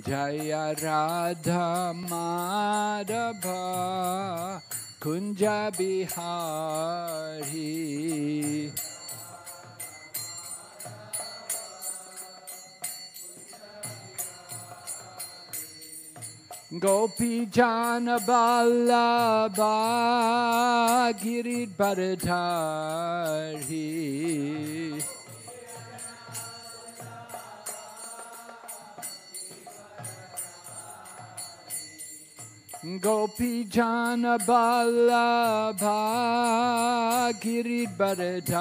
Jaya Radha Madhava Kunja Bihari Gopi Jana Ballabha Girid Gopi Jana Ballabha Girid Bharadhari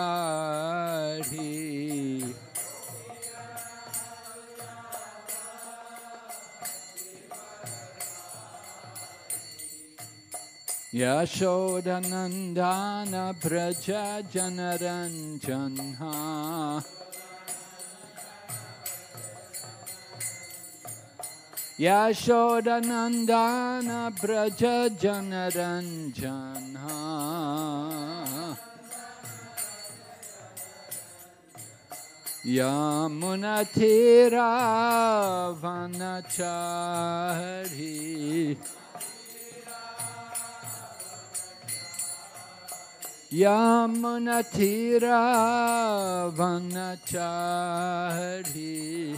Yashodanandana Braja Janaranjanha Yashodanandana Braja Janaranjanha Yamunatira Vanachari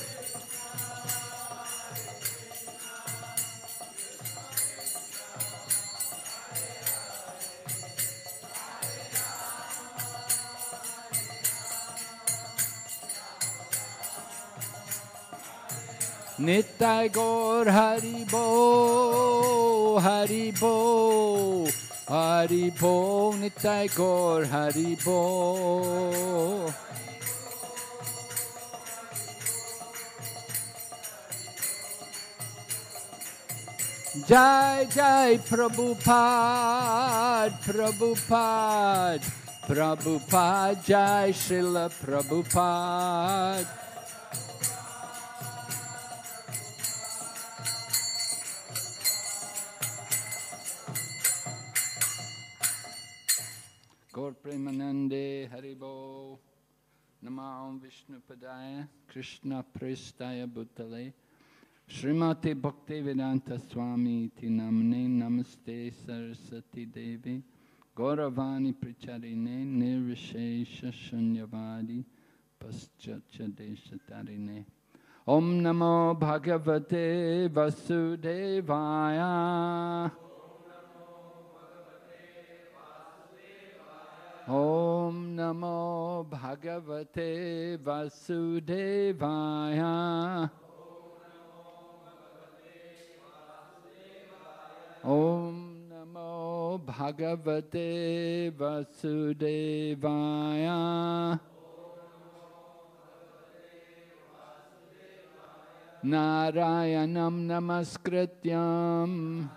Nitai Gaur Haribo, Haribo, Haribo, Nitai Gaur Haribo. Jai Jai Prabhupada, Prabhupada, Prabhupada, Jai Srila Prabhupada. Gaur Premanande Haribo Namam Vishnu Padaya Krishna Prestaya Bhutale Srimati Bhakti Vedanta Swami Ti Namne Namaste Sarasati Devi Gauravani Pricharine Nirvishesha Shunyavadi Paschacha Deshatarine Om Namo Bhagavate Vasudevaya ॐ नमो भगवते वासुदेवाय। ॐ नमो भगवते वासुदेवाय। नारायणं नमस्कृत्यम्।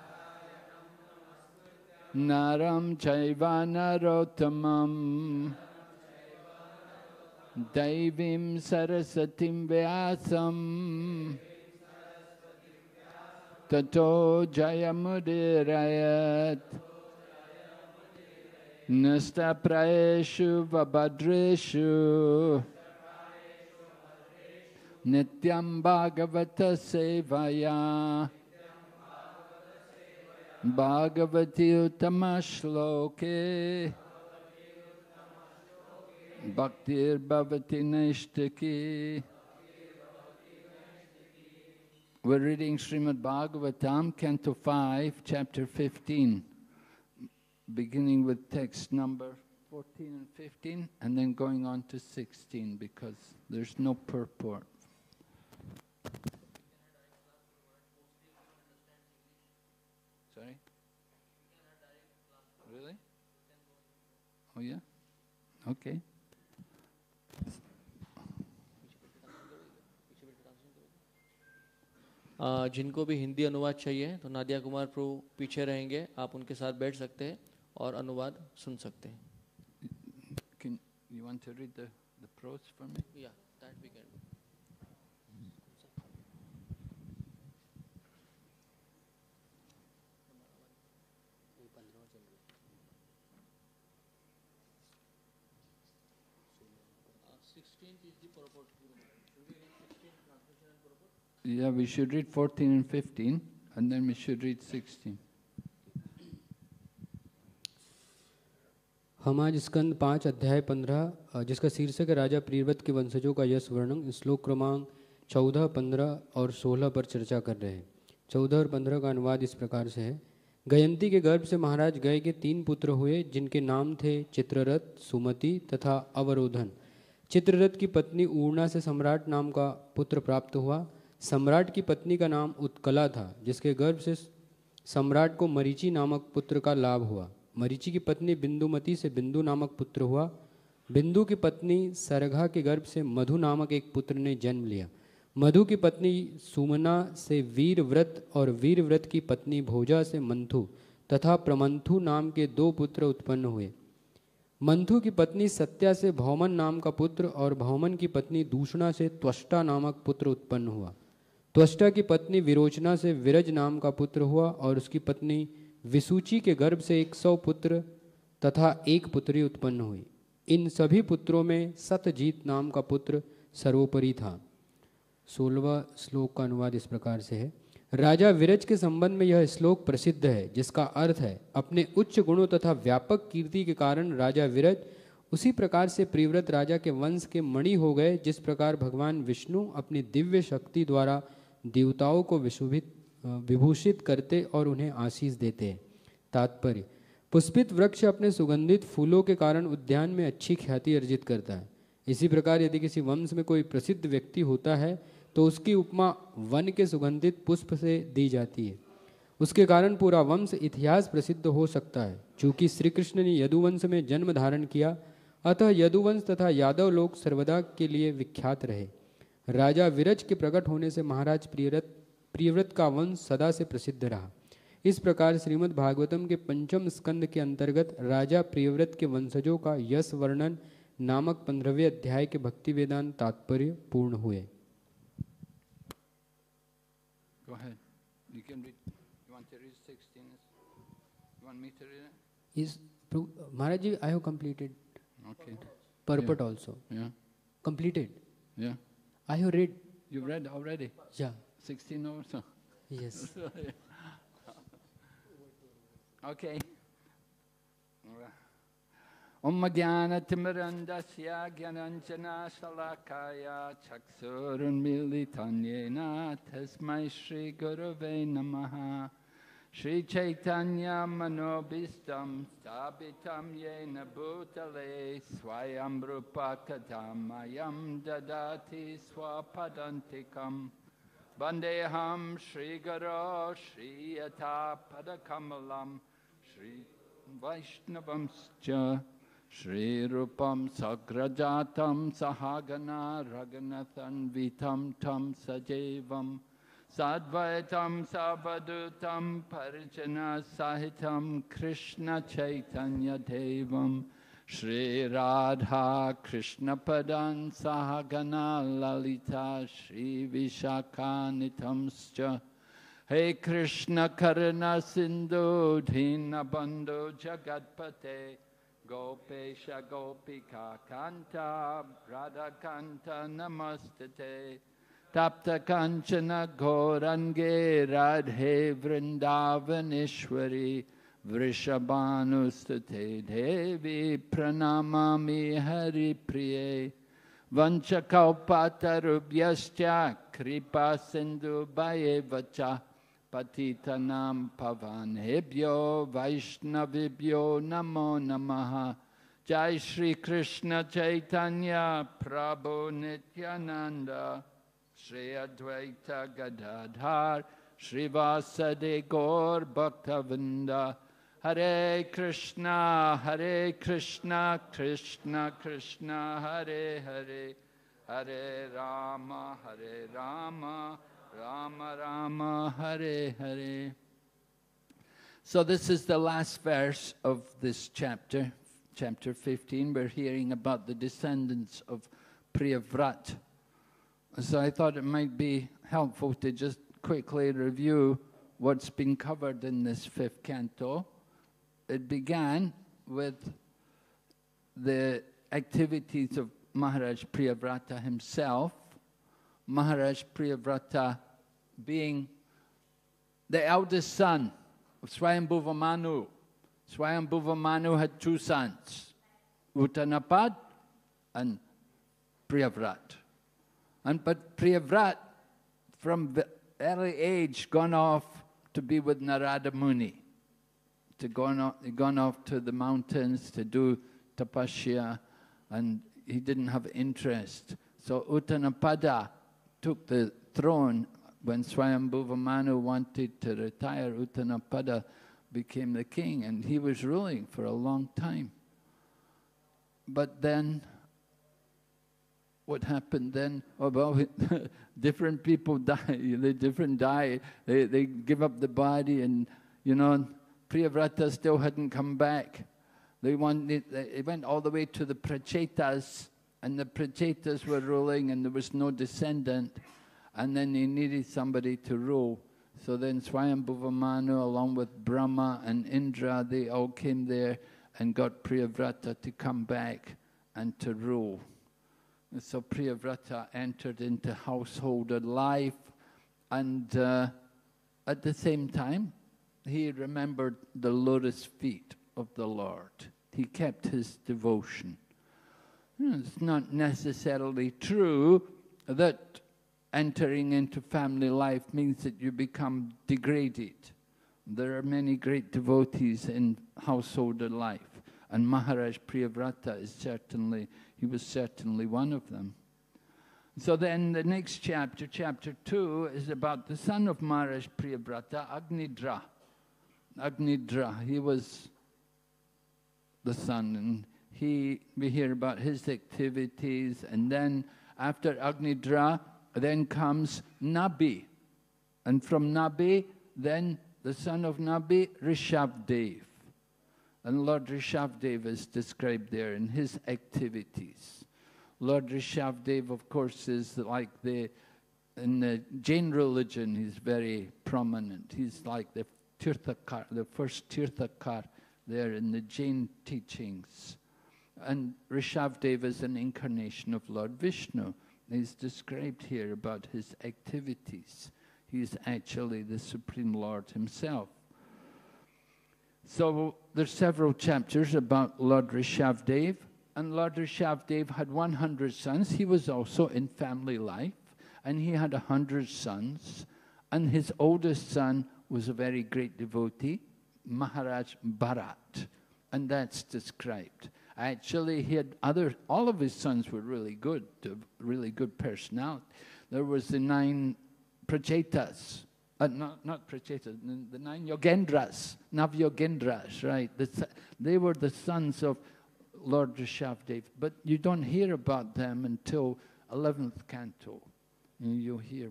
Naram Chaiva Narottamam Daivim Sarasatim Vyasam. Tato Jayamudirayat Nasta Praeshu Vabhadreshu. Nityam Bhagavata Sevaya. Bhagavati Utamashloke Bhaktir Bhavati Naishtaki We're reading Srimad Bhagavatam, Canto 5, Chapter 15, beginning with text number 14 and 15, and then going on to 16 because there's no purport. Okay. जिनको भी हिंदी अनुवाद चाहिए तो नादिया कुमार प्रभु पीछे रहेंगे आप उनके साथ बैठ सकते हैं और अनुवाद सुन सकते हैं Can you want to read the, the prose for me? Yeah, that we can Yeah, we should read 14 and 15, and then we should read 16. हम आज स्कंद पाँच अध्याय पंद्रह जिसका शीर्षक है राजा प्रियव्रत के वंशजों का यश वर्णन। श्लोक क्रमांक चौदह पंद्रह और सोलह पर चर्चा कर रहे हैं। चौदह और पंद्रह का अनुवाद इस प्रकार से है। गयंती के गर्भ से महाराज गय के तीन पुत्र हुए जिनके नाम थे चित्ररथ सुमति तथा अवरोधन। चित्ररथ की पत्नी ऊर्णा से सम्राट नाम का पुत्र प्राप्त हुआ। सम्राट की पत्नी का नाम उत्कला था, जिसके गर्भ से सम्राट को मरीचि नामक पुत्र का लाभ हुआ। मरीचि की पत्नी बिंदुमती से बिंदु नामक पुत्र हुआ। बिंदु की पत्नी सरघा के गर्भ से मधु नामक एक पुत्र ने जन्म लिया। मधु की पत्नी सुमना से वीरव्रत और वीरव्रत की पत्नी भोजा से मंथु तथा प्रमंथु नाम के दो पुत्र उत्पन्न हुए। मंथु की पत्नी सत्या से भौमन नाम का पुत्र और भौमन की पत्नी दूषणा से त्वष्टा नामक पुत्र उत्पन्न हुआ। त्वष्टा की पत्नी विरोचना से विरज नाम का पुत्र हुआ और उसकी पत्नी विसूची के गर्भ से एक सौ पुत्र तथा एक पुत्री उत्पन्न हुई। इन सभी पुत्रों में सतजीत नाम का पुत्र सर्वोपरि था। सोलवा श्लोक का अनुवाद इस प्रकार से है। राजा विरज के संबंध में यह श्लोक प्रसिद्ध है, जिसका अर्थ है, अपने उच्च गुणों तथा व्यापक कीर्ति के कारण राजा विरज उसी प्रकार से प्रिव्रत राजा के वंश के मणि हो गए, जिस प्रकार भगवान विष्णु अपनी दिव्य शक्ति द्वारा देवताओं को विशुभित विभूषित करते और उन्हें आशीष देते। हैं तात्पर्य, पुष्पित वृक्ष अपने सुगंधित फूलों के कारण उद्यान में अच्छी ख्याति अर्जित करता है। इसी प्रकार यदि किसी वंश में कोई प्रसिद्ध व्यक्ति होता है तो उसकी उपमा वन के सुगंधित पुष्प से दी जाती है। उसके कारण पूरा वंश इतिहास प्रसिद्ध हो सकता है, चूँकि श्री कृष्ण ने यदुवंश में जन्म धारण किया। अतः यदुवंश तथा यादव लोग सर्वदा के लिए विख्यात रहे। राजा विरज के प्रकट होने से महाराज प्रियव्रत प्रियव्रत का वंश सदा से प्रसिद्ध रहा। इस प्रकार श्रीमद् भागवतम के पंचम स्कंद के अंतर्गत राजा प्रियव्रत के वंशजों का यश वर्णन नामक पंद्रहवें अध्याय के भक्ति वेदांत तात्पर्य पूर्ण हुए। Go ahead. You can read. You want to read 16? You want me to read it? Is Maharaji, I have completed. Okay. Purport yeah. also. Yeah. Completed. Yeah. I have read. You read already? Yeah. 16 also? Yes. okay. Om Jnanatimirandasya Jnananjana Shalakaya Chaksurunmilitanyena Tasmai Shri Gurave Namaha Shri Chaitanya Manobistam Stabitam Yena Bhutale Swayam Rupa Kadamayam Dadati Swapadantikam Vandeham श्रीरूपं सग्रजातं सहागना रगनतन्वितं ठं सजैवं साद्वैतं सावदूतं परिजनसहितं कृष्णचैतन्यदेवं श्रीराधा कृष्णपदान् सहगना ललिता श्रीविशाखानितंश्च हे कृष्णकर्णसिन्धु दीनबन्धो जगत्पते Gopesha Gopika Kanta Radhakanta Namastate Tapta Kanchana Gorange Radhe Vrindavanishwari Vrishabhanustate Devi Pranamami Hari Priye Vanchakaupatarubhyascha Kripa Sindhu Bhaye Vacha Patitanam Pavanebhyo Vaishnavibhyo Namo Namaha. Jai Shri Krishna Chaitanya Prabhu Nityananda. Shri Advaita Gadadhar Shri Vasade Gaur Bhaktavinda Hare Krishna Hare Krishna Krishna Krishna Hare Hare. Hare Rama Hare Rama Rama Rama Hare Hare So this is the last verse of this chapter, chapter 15. We're hearing about the descendants of Priyavrat. So I thought it might be helpful to just quickly review what's been covered in this fifth canto. It began with the activities of Maharaj Priyavrata himself, Maharaj Priyavrata being the eldest son of Swayambhuva Manu. Swayambhuva Manu had two sons, Uttanapad and Priyavrat. And but Priyavrat, from the early age, gone off to be with Narada Muni, to gone off, gone off to the mountains to do tapasya, and he didn't have interest. So Uttanapada took the throne when Swayambhuva Manu wanted to retire. Uttanapada became the king, and he was ruling for a long time. But then what happened then? Oh, different people die. They different die. They, they give up the body, and you know, Priyavrata still hadn't come back. They, wanted, they went all the way to the Prachetas, and the Prachetas were ruling, and there was no descendant. And then they needed somebody to rule. So then Swayambhuva Manu, along with Brahma and Indra, they all came there and got Priyavrata to come back and to rule. And so Priyavrata entered into householder life, and uh, at the same time, he remembered the lotus feet of the Lord. He kept his devotion. It's not necessarily true that entering into family life means that you become degraded. There are many great devotees in householder life, and Maharaj Priyavrata is certainly, he was certainly one of them. So then the next chapter, chapter 2, is about the son of Maharaj Priyavrata, Agnidra. Agnidra, he was the son, and he, we hear about his activities, and then after Agnidra, then comes Nabi. And from Nabi, then the son of Nabi, Rishabdev. And Lord Rishabdev is described there in his activities. Lord Rishabdev, of course, is like the, in the Jain religion, he's very prominent. He's like the Tirthakar, the first Tirthakar there in the Jain teachings. And Rishabdev is an incarnation of Lord Vishnu is described here about his activities. He is actually the Supreme Lord himself. So there's several chapters about Lord Rishabdev, and Lord Rishabdev had 100 sons. He was also in family life, and he had 100 sons, and his oldest son was a very great devotee, Maharaj Bharat, and that's described. Actually, he had other, all of his sons were really good, really good personality. There was the nine Prachetas, uh, not, not Prachetas, the nine Yogendras, Navyogendras, right? The, they were the sons of Lord Rishabdev, but you don't hear about them until 11th canto. And you'll hear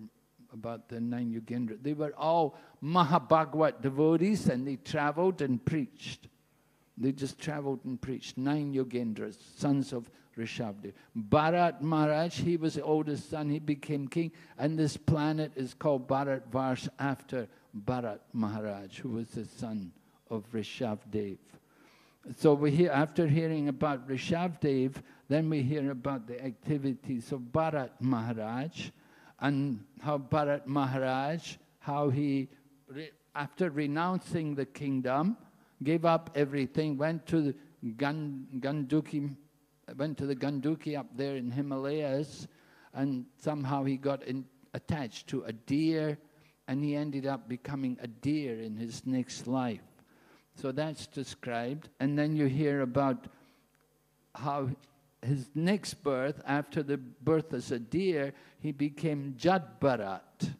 about the nine Yogendra. They were all Mahabhagwat devotees and they traveled and preached. They just traveled and preached. Nine Yogendras, sons of Rishabdev. Bharat Maharaj, he was the oldest son, he became king, and this planet is called Bharat Varsh after Bharat Maharaj, who was the son of Rishabdev. So we hear, after hearing about Rishabdev, then we hear about the activities of Bharat Maharaj, and how Bharat Maharaj, how he, after renouncing the kingdom, gave up everything, went to the Ganduki, went to the Ganduki up there in Himalayas, and somehow he got in, attached to a deer, and he ended up becoming a deer in his next life. So that's described, and then you hear about how his next birth, after the birth as a deer, he became Jadbarat.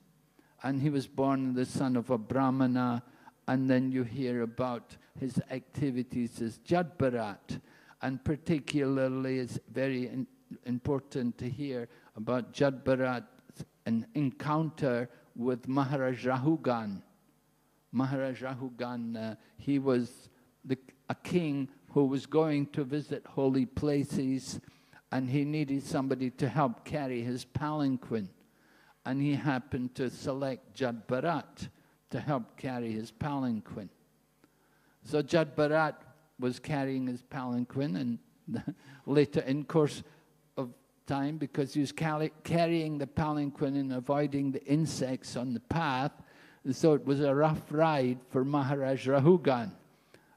And he was born the son of a Brahmana. And then you hear about his activities as Jadbarat. And particularly, it's very in, important to hear about Jadbarat's an encounter with Maharaj Rahugan. Maharaj Rahugan, uh, he was the, a king who was going to visit holy places and he needed somebody to help carry his palanquin. And he happened to select Jad Bharat to help carry his palanquin. So Jad Bharat was carrying his palanquin and later in course of time, because he was carrying the palanquin and avoiding the insects on the path, so it was a rough ride for Maharaj Rahugan.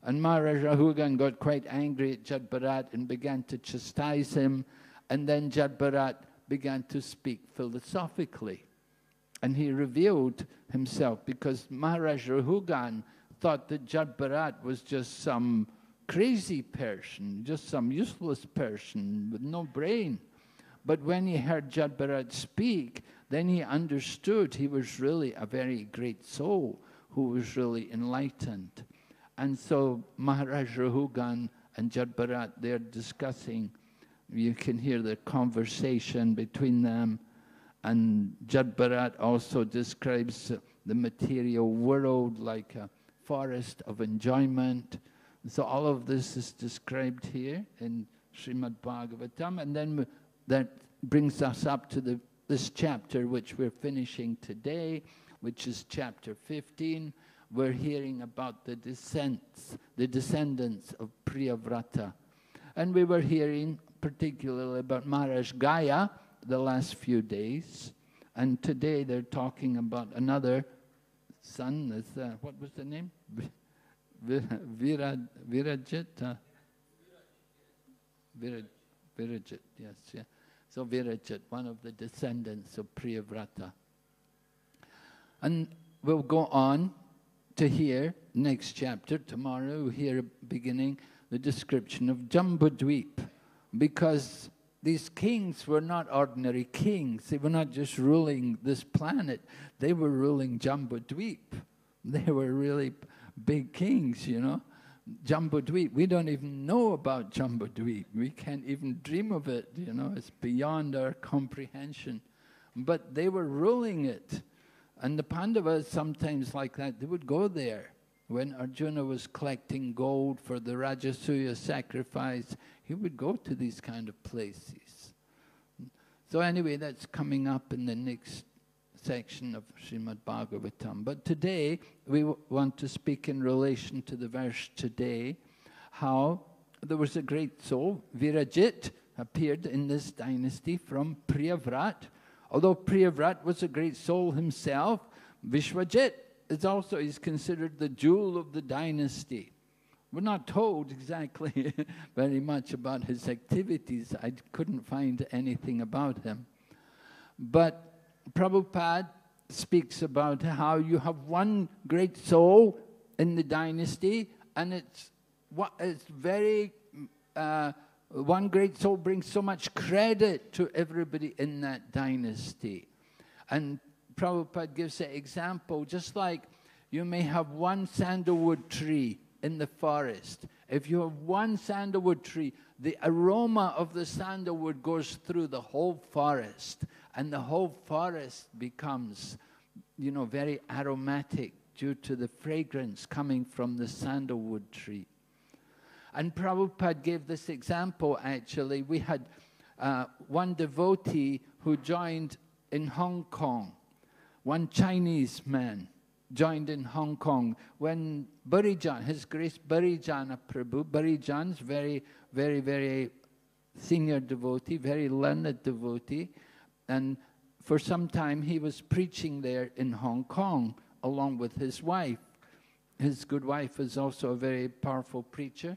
And Maharaj Rahugan got quite angry at Jadbarat and began to chastise him. And then Jadbarat began to speak philosophically. And he revealed himself because Maharaj Rahugan thought that Jadbarat was just some crazy person, just some useless person with no brain. But when he heard Jadbarat speak, then he understood he was really a very great soul who was really enlightened. And so Maharaj Rahugan and Jadbarat, they're discussing, you can hear the conversation between them. And Jadbarat also describes the material world like a forest of enjoyment. So all of this is described here in Srimad Bhagavatam. And then that brings us up to the, this chapter which we're finishing today, which is chapter 15 we're hearing about the descents, the descendants of Priyavrata. And we were hearing particularly about Maharaj Gaya the last few days. And today they're talking about another son. Is, uh, what was the name? Viraj, Virajit? Uh, Viraj, Virajit, yes, yeah. So Virajit, one of the descendants of Priyavrata. And we'll go on to hear next chapter, tomorrow, we'll hear beginning the description of Jambudweep, because these kings were not ordinary kings. They were not just ruling this planet. They were ruling Jambudweep. They were really big kings, you know. Jambudweep, we don't even know about Jambudweep. We can't even dream of it, you know. It's beyond our comprehension. But they were ruling it. And the Pandavas sometimes like that, they would go there. When Arjuna was collecting gold for the Rajasuya sacrifice, he would go to these kind of places. So anyway, that's coming up in the next section of Srimad Bhagavatam. But today, we want to speak in relation to the verse today, how there was a great soul, Virajit, appeared in this dynasty from Priyavrat, Although Priyavrat was a great soul himself, Vishwajit is also is considered the jewel of the dynasty. We're not told exactly very much about his activities. I couldn't find anything about him. But Prabhupada speaks about how you have one great soul in the dynasty, and it's, it's very uh, one great soul brings so much credit to everybody in that dynasty. And Prabhupada gives an example, just like you may have one sandalwood tree in the forest. If you have one sandalwood tree, the aroma of the sandalwood goes through the whole forest, and the whole forest becomes, you know, very aromatic due to the fragrance coming from the sandalwood tree. And Prabhupada gave this example actually. We had uh, one devotee who joined in Hong Kong, one Chinese man joined in Hong Kong when Bhurijan, His Grace Bhurijana Prabhu, Bhurijan's very, very, very senior devotee, very learned devotee, and for some time he was preaching there in Hong Kong along with his wife. His good wife was also a very powerful preacher.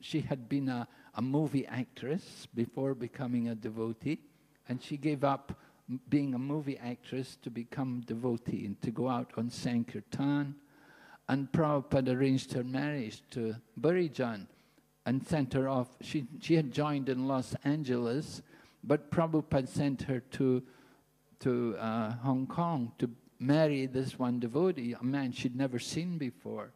She had been a, a movie actress before becoming a devotee, and she gave up being a movie actress to become devotee and to go out on Sankirtan. And Prabhupada arranged her marriage to Bhurijan and sent her off. She, she had joined in Los Angeles, but Prabhupada sent her to, to uh, Hong Kong to marry this one devotee, a man she'd never seen before.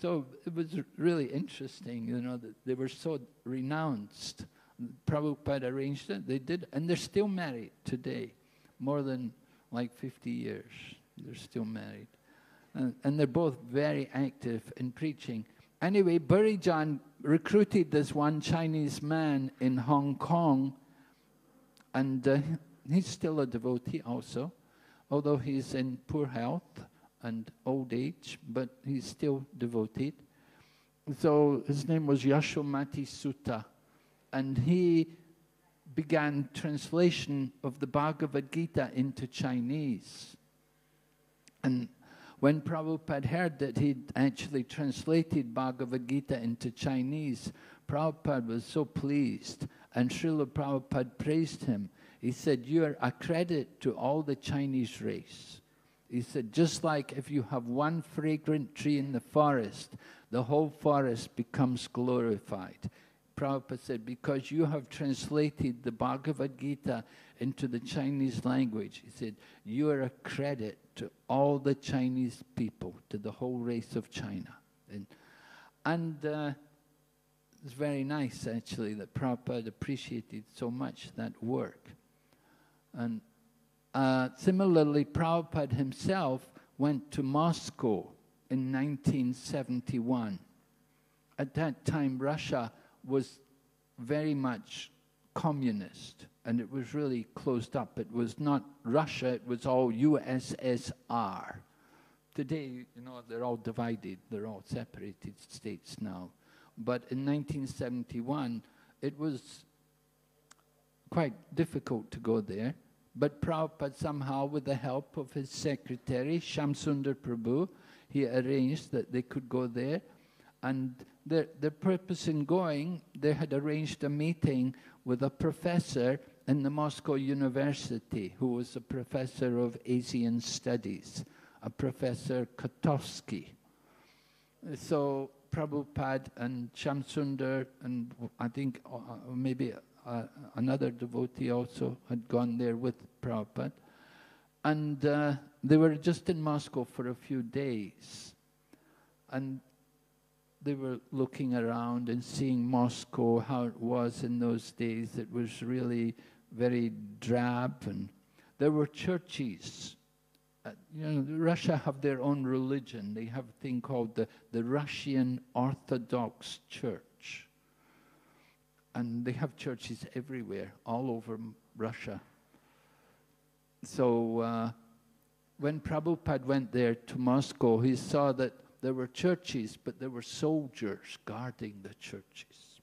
So it was really interesting, you know, that they were so renounced. Prabhupada arranged it, they did, and they're still married today, more than like 50 years. They're still married. And, and they're both very active in preaching. Anyway, Bhurijan recruited this one Chinese man in Hong Kong, and uh, he's still a devotee also, although he's in poor health and old age, but he's still devoted. So his name was Yashomati Sutta and he began translation of the Bhagavad Gita into Chinese. And when Prabhupada heard that he'd actually translated Bhagavad Gita into Chinese, Prabhupada was so pleased, and Srila Prabhupada praised him. He said, You are a credit to all the Chinese race. He said, just like if you have one fragrant tree in the forest, the whole forest becomes glorified. Prabhupada said, because you have translated the Bhagavad Gita into the Chinese language, he said, you are a credit to all the Chinese people, to the whole race of China. And, and uh, it's very nice, actually, that Prabhupada appreciated so much that work. And uh, similarly, Prabhupada himself went to Moscow in 1971. At that time, Russia was very much communist and it was really closed up. It was not Russia, it was all USSR. Today, you know, they're all divided, they're all separated states now. But in 1971, it was quite difficult to go there. But Prabhupada somehow, with the help of his secretary, Shamsundar Prabhu, he arranged that they could go there. And the, the purpose in going, they had arranged a meeting with a professor in the Moscow University who was a professor of Asian studies, a professor Kotovsky. So Prabhupada and Shamsundar and I think uh, maybe uh, another devotee also had gone there with Prabhupada. And uh, they were just in Moscow for a few days. And they were looking around and seeing Moscow, how it was in those days. It was really very drab, and there were churches. Uh, you know, Russia have their own religion. They have a thing called the, the Russian Orthodox Church. And they have churches everywhere, all over Russia. So uh, when Prabhupada went there to Moscow, he saw that there were churches, but there were soldiers guarding the churches.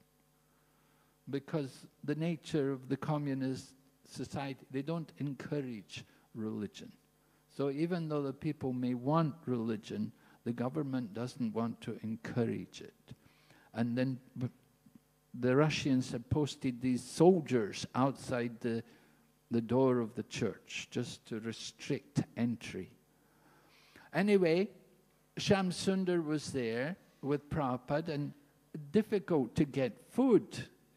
Because the nature of the communist society, they don't encourage religion. So even though the people may want religion, the government doesn't want to encourage it. And then the Russians had posted these soldiers outside the, the door of the church just to restrict entry. Anyway, Shamsundar was there with Prabhupada and difficult to get food.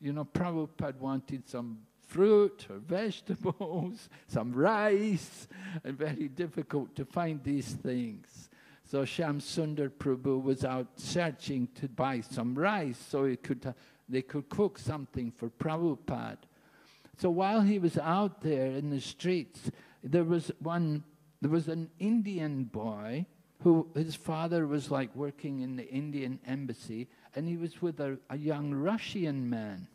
You know, Prabhupada wanted some fruit or vegetables, some rice, and very difficult to find these things. So Shamsundar Prabhu was out searching to buy some rice so he could, uh, they could cook something for Prabhupada. So while he was out there in the streets, there was one, there was an Indian boy who his father was like working in the Indian embassy, and he was with a, a young Russian man.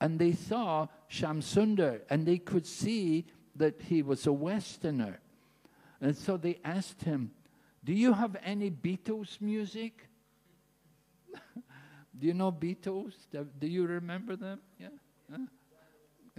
And they saw Shamsundar, and they could see that he was a Westerner. And so they asked him, Do you have any Beatles music? Do you know Beatles? Do you remember them? Yeah?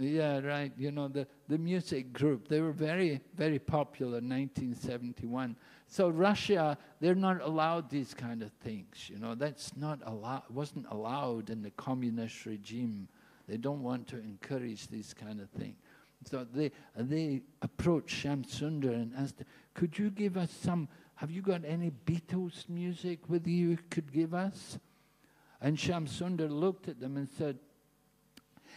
Yeah, right. You know, the, the music group, they were very, very popular in 1971. So Russia, they're not allowed these kind of things. You know, that's not allowed, wasn't allowed in the communist regime. They don't want to encourage these kind of things. So they, they approached Shamsundar and asked, could you give us some, have you got any Beatles music with you could give us? And Shamsundar looked at them and said,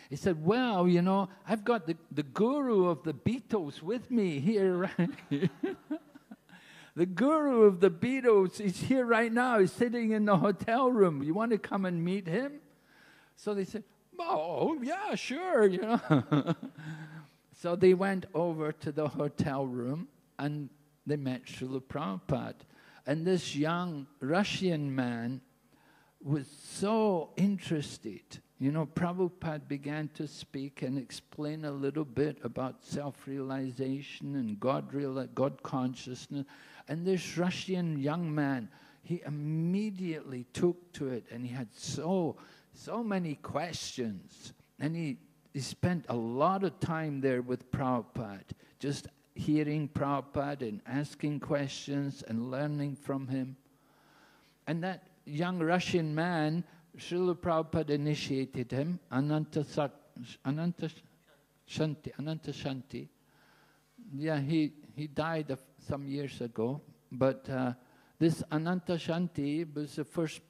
he said, well, you know, I've got the, the guru of the Beatles with me here, the guru of the Beatles is here right now. He's sitting in the hotel room. You want to come and meet him? So they said, oh, yeah, sure, you know. so they went over to the hotel room and they met Srila Prabhupada. And this young Russian man was so interested. You know, Prabhupada began to speak and explain a little bit about self-realization and God, real, God consciousness. And this Russian young man, he immediately took to it and he had so, so many questions. And he, he spent a lot of time there with Prabhupada, just hearing Prabhupada and asking questions and learning from him. And that young Russian man, Srila Prabhupada initiated him, Ananta, Ananta Shanti, Ananta Shanti. Yeah, he, he died some years ago, but uh, this Ananta Shanti was the first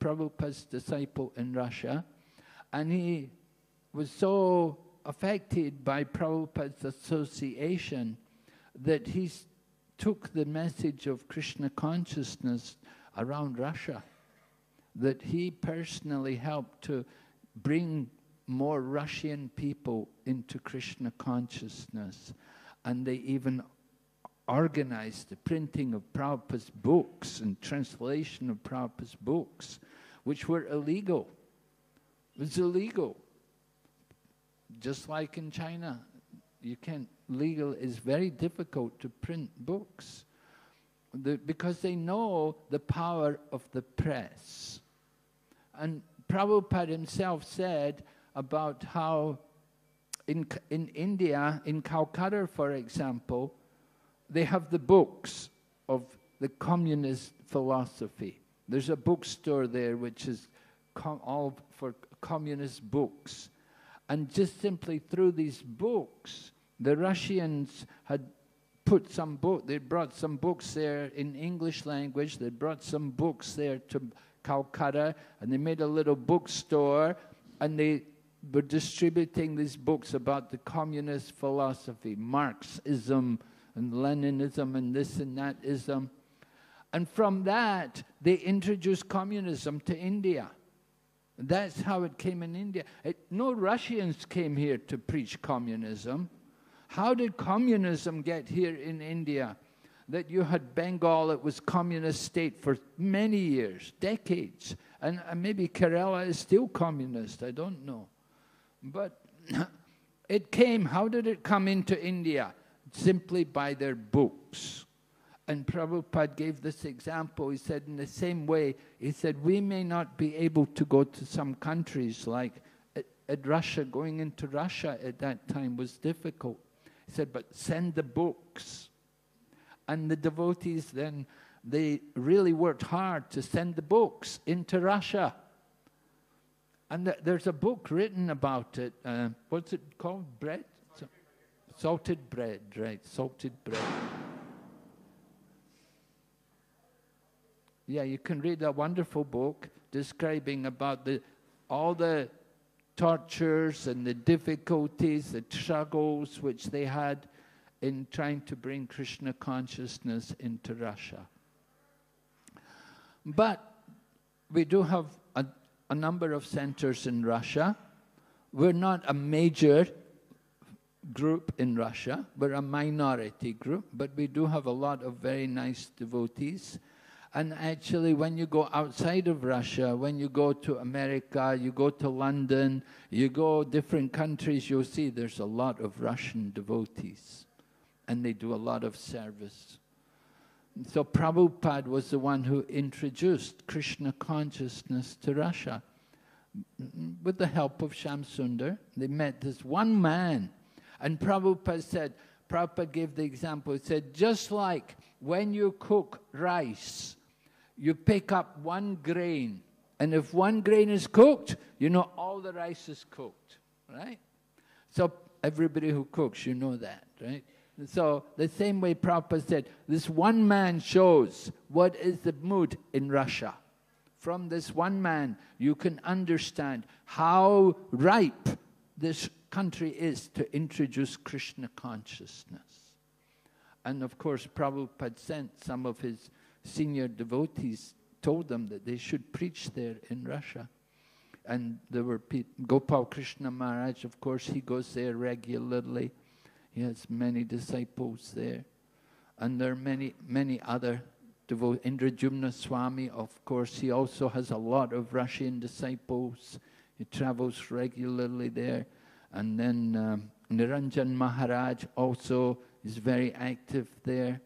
Prabhupada's disciple in Russia, and he was so affected by Prabhupada's association that he took the message of Krishna consciousness around Russia, that he personally helped to bring more Russian people into Krishna consciousness. And they even organized the printing of Prabhupada's books and translation of Prabhupada's books, which were illegal. It was illegal. Just like in China, you can't, legal, it's very difficult to print books the, because they know the power of the press. And Prabhupada himself said about how in, in India, in Calcutta, for example, they have the books of the communist philosophy. There's a bookstore there which is all for communist books. And just simply through these books, the Russians had put some book, they brought some books there in English language, they brought some books there to Calcutta, and they made a little bookstore, and they were distributing these books about the communist philosophy, Marxism and Leninism and this and that ism. And from that, they introduced communism to India. That's how it came in India. It, no Russians came here to preach communism. How did communism get here in India? That you had Bengal, it was communist state for many years, decades. And, maybe Kerala is still communist, I don't know. But it came, how did it come into India? Simply by their books. And Prabhupada gave this example. He said, in the same way, he said, we may not be able to go to some countries like at, at Russia, going into Russia at that time was difficult. He said, but send the books. And the devotees then, they really worked hard to send the books into Russia. And th there's a book written about it. Uh, what's it called? Bread? Salted bread, right? Salted bread. Yeah, you can read a wonderful book describing about the, all the tortures and the difficulties, the struggles which they had in trying to bring Krishna consciousness into Russia. But we do have a, a number of centers in Russia. We're not a major group in Russia. We're a minority group, but we do have a lot of very nice devotees. And actually, when you go outside of Russia, when you go to America, you go to London, you go different countries, you'll see there's a lot of Russian devotees. And they do a lot of service. So Prabhupada was the one who introduced Krishna consciousness to Russia. With the help of Shyamsundar, they met this one man. And Prabhupada said, Prabhupada gave the example, he said, just like when you cook rice, you pick up one grain, and if one grain is cooked, you know all the rice is cooked, right? So everybody who cooks, you know that, right? So the same way Prabhupada said, this one man shows what is the mood in Russia. From this one man, you can understand how ripe this country is to introduce Krishna consciousness. And of course, Prabhupada sent some of his senior devotees told them that they should preach there in Russia. And there were people, Gopal Krishna Maharaj, of course, he goes there regularly. He has many disciples there. And there are many, many other devotees. Indradyumna Swami, of course, he also has a lot of Russian disciples. He travels regularly there. And then um, Niranjan Maharaj also is very active there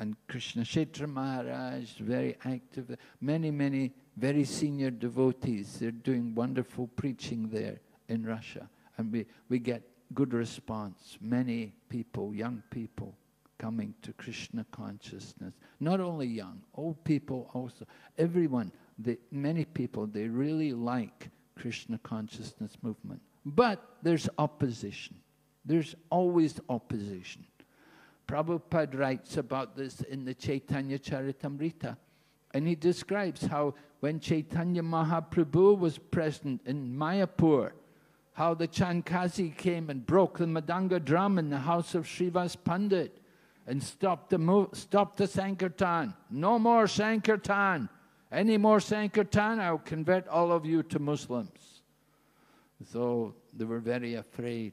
and Krishna Kshetra Maharaj, very active. Many, many very senior devotees. They're doing wonderful preaching there in Russia. And we, we get good response. Many people, young people, coming to Krishna consciousness. Not only young, old people also. Everyone, they, many people, they really like Krishna consciousness movement. But there's opposition. There's always opposition. Prabhupada writes about this in the Chaitanya Charitamrita. And he describes how when Chaitanya Mahaprabhu was present in Mayapur, how the Chand Kazi came and broke the mridanga drum in the house of Srivas Pandit and stopped the, stopped the Sankirtan. No more Sankirtan. Any more Sankirtan, I'll convert all of you to Muslims. So they were very afraid.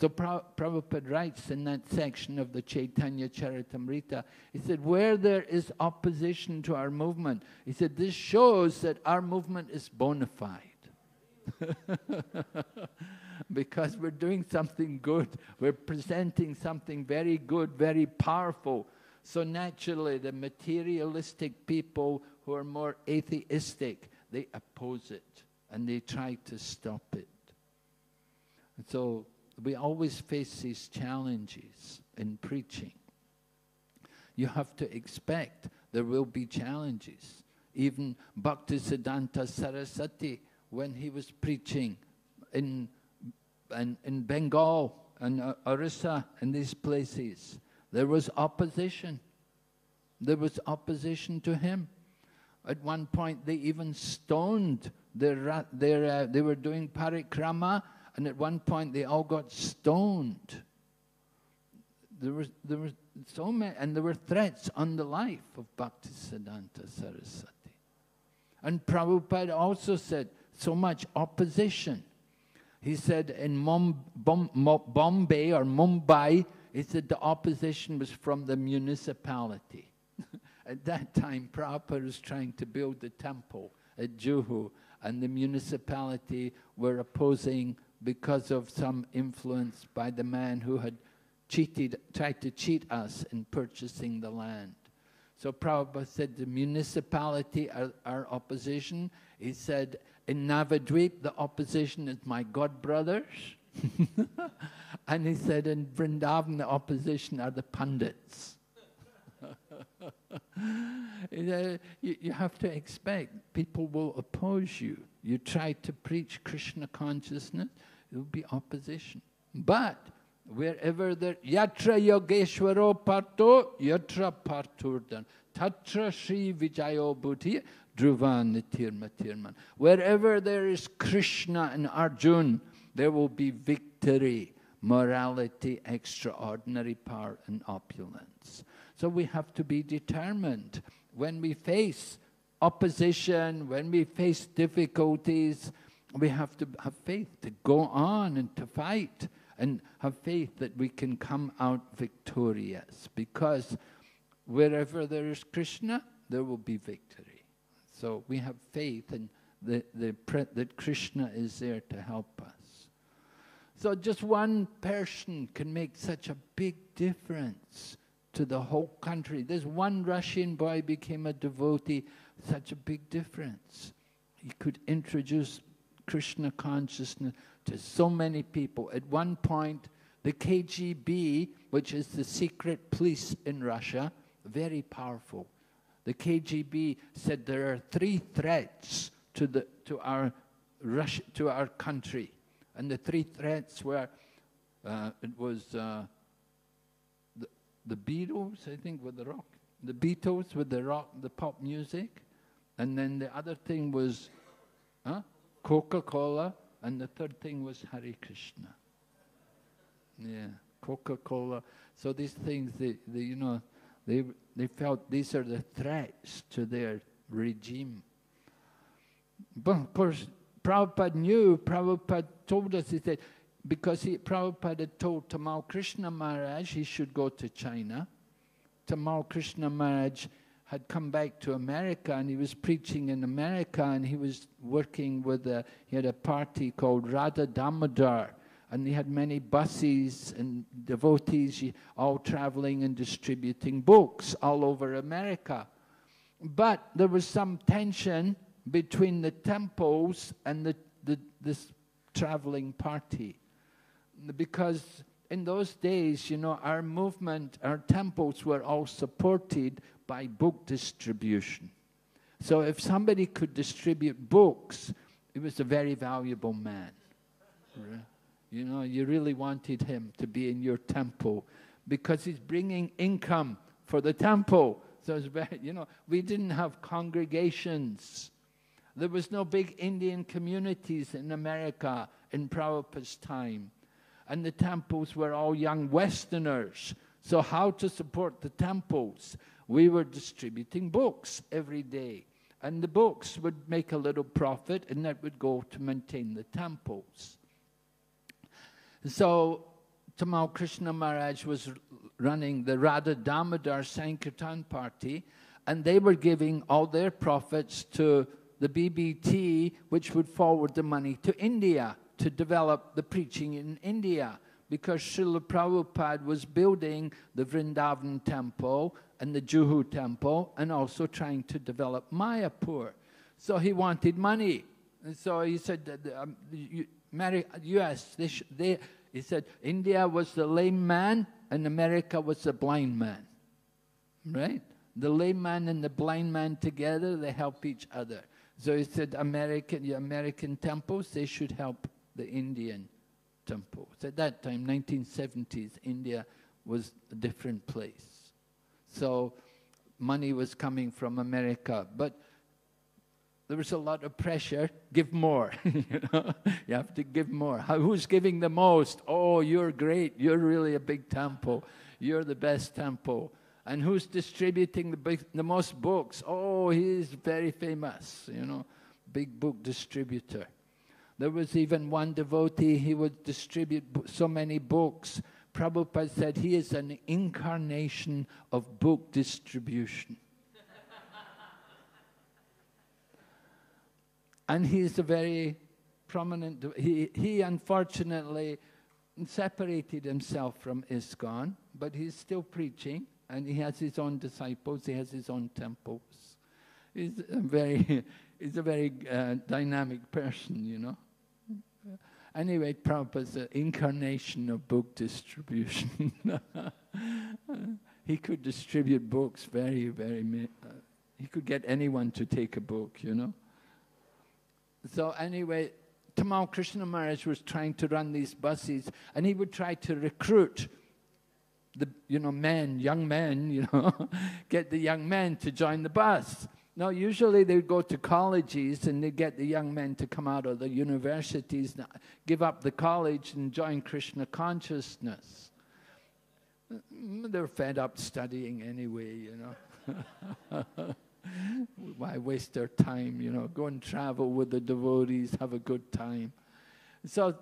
So Prabhupada writes in that section of the Chaitanya Charitamrita, he said, where there is opposition to our movement, he said, this shows that our movement is bona fide. because we're doing something good. We're presenting something very good, very powerful. So naturally, the materialistic people who are more atheistic, they oppose it and they try to stop it. And so we always face these challenges in preaching. You have to expect there will be challenges. Even Bhaktisiddhanta Saraswati, when he was preaching in, in, in Bengal and uh, Orissa and these places, there was opposition. There was opposition to him. At one point, they even stoned their, their uh, they were doing parikrama and at one point, they all got stoned. There was, there was so many, and there were threats on the life of Bhaktisiddhanta Saraswati. And Prabhupada also said, so much opposition. He said in Mom, Bom, Bombay or Mumbai, he said the opposition was from the municipality. at that time, Prabhupada was trying to build the temple at Juhu, and the municipality were opposing because of some influence by the man who had cheated, tried to cheat us in purchasing the land. So Prabhupada said the municipality are, are opposition. He said in Navadvip the opposition is my god brothers. and he said in Vrindavan the opposition are the pundits. you, you have to expect people will oppose you. You try to preach Krishna consciousness, there will be opposition. But wherever there, yatra yogeshwaro parto, yatra parturdan, tatra shri vijayo buddhi, dhruvan nitirma tirman. Wherever there is Krishna and Arjun, there will be victory, morality, extraordinary power and opulence. So we have to be determined when we face opposition, when we face difficulties, we have to have faith to go on and to fight and have faith that we can come out victorious because wherever there is Krishna, there will be victory. So we have faith in the, the, that Krishna is there to help us. So just one person can make such a big difference to the whole country. This one Russian boy became a devotee, such a big difference. He could introduce Krishna consciousness to so many people. At one point, the KGB, which is the secret police in Russia, very powerful. The KGB said there are three threats to, the, to, our, Russia, to our country. And the three threats were, uh, it was uh, the, the Beatles, I think, with the rock. The Beatles with the rock, the pop music. And then the other thing was huh? Coca-Cola. And the third thing was Hare Krishna. Yeah, Coca-Cola. So these things, they, they, you know, they, they felt these are the threats to their regime. But of course, Prabhupada knew, Prabhupada told us, he said, because he, Prabhupada had told Tamal Krishna Maharaj he should go to China. Tamal Krishna Maharaj had come back to America and he was preaching in America and he was working with a, he had a party called Radha Damodar and they had many buses and devotees all traveling and distributing books all over America. But there was some tension between the temples and the, the, this traveling party. Because in those days, you know, our movement, our temples were all supported by book distribution. So if somebody could distribute books, he was a very valuable man. You know, you really wanted him to be in your temple because he's bringing income for the temple. So it's very, you know, we didn't have congregations. There was no big Indian communities in America in Prabhupada's time. And the temples were all young Westerners. So how to support the temples? We were distributing books every day. And the books would make a little profit and that would go to maintain the temples. So Tamal Krishna Maharaj was running the Radha Damodar Sankirtan party, and they were giving all their profits to the BBT, which would forward the money to India to develop the preaching in India. Because Srila Prabhupada was building the Vrindavan temple and the Juhu temple and also trying to develop Mayapur. So he wanted money. And so he said, um, US, they, they, he said, India was the lame man and America was the blind man. Right? The lame man and the blind man together, they help each other. So he said, American, the American temples, they should help the Indian temples. At that time, 1970s, India was a different place. So money was coming from America. But there was a lot of pressure. Give more. you, know? you have to give more. How, who's giving the most? Oh, you're great. You're really a big temple. You're the best temple. And who's distributing the, big, the most books? Oh, he's very famous, you know, big book distributor. There was even one devotee, he would distribute so many books. Prabhupada said he is an incarnation of book distribution. And he's a very prominent, he, he unfortunately separated himself from ISKCON, but he's still preaching and he has his own disciples, he has his own temples. He's a very, he's a very uh, dynamic person, you know. Anyway, Prabhupada's an incarnation of book distribution. he could distribute books very, very, uh, he could get anyone to take a book, you know. So anyway, Tamal Krishna Maharaj was trying to run these buses and he would try to recruit the you know men, young men, you know, get the young men to join the bus. Now, usually they would go to colleges and they get the young men to come out of the universities, give up the college and join Krishna consciousness. They're fed up studying anyway, you know. Why waste our time, you know? Go and travel with the devotees, have a good time. So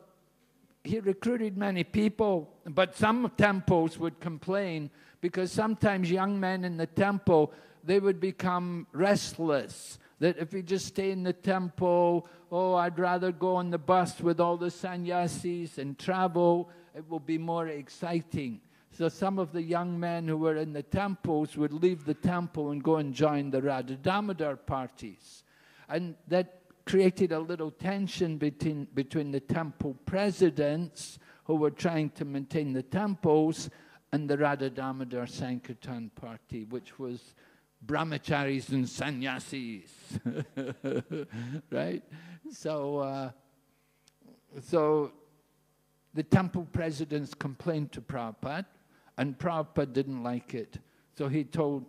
he recruited many people, but some temples would complain because sometimes young men in the temple, they would become restless. That if we just stay in the temple, oh, I'd rather go on the bus with all the sannyasis and travel, it will be more exciting. So some of the young men who were in the temples would leave the temple and go and join the Radha Damodar parties. And that created a little tension between, between the temple presidents who were trying to maintain the temples and the Radha Damodar Sankirtan party, which was brahmacharis and sannyasis, right? So, uh, so the temple presidents complained to Prabhupada, and Prabhupada didn't like it. So he told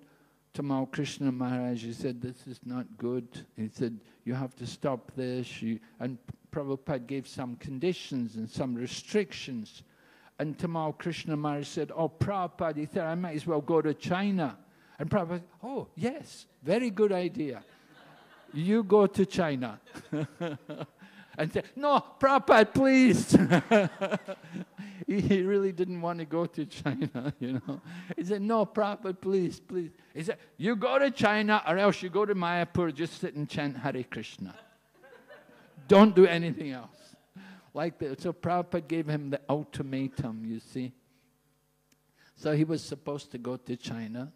Tamal Krishna Maharaj, he said, this is not good. He said, you have to stop this. You, and Prabhupada gave some conditions and some restrictions. And Tamal Krishna Maharaj said, oh, Prabhupada, he said, I might as well go to China. And Prabhupada, oh, yes, very good idea. you go to China. and said, no, Prabhupada, please. he really didn't want to go to China, you know. He said, no, Prabhupada, please, please. He said, you go to China or else you go to Mayapur, just sit and chant Hare Krishna. Don't do anything else. Like that. So Prabhupada gave him the ultimatum, you see. So he was supposed to go to China.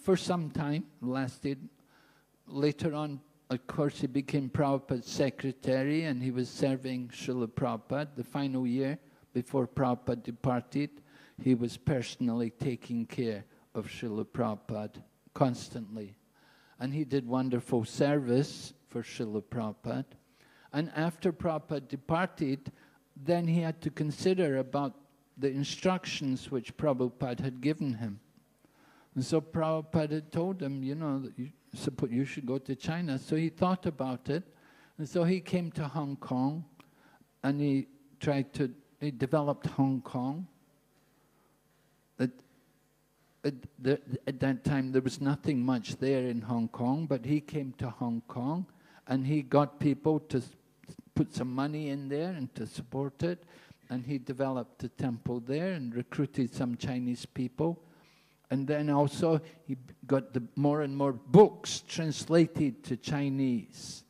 For some time, lasted. Later on, of course, he became Prabhupada's secretary and he was serving Srila Prabhupada the final year before Prabhupada departed. He was personally taking care of Srila Prabhupada constantly. And he did wonderful service for Srila Prabhupada. And after Prabhupada departed, then he had to consider about the instructions which Prabhupada had given him. And so Prabhupada had told him, you know, you, you should go to China. So he thought about it. And so he came to Hong Kong and he tried to, he developed Hong Kong. At, at, the, at that time, there was nothing much there in Hong Kong, but he came to Hong Kong and he got people to put some money in there and to support it. And he developed a temple there and recruited some Chinese people. And then also he got the more and more books translated to Chinese.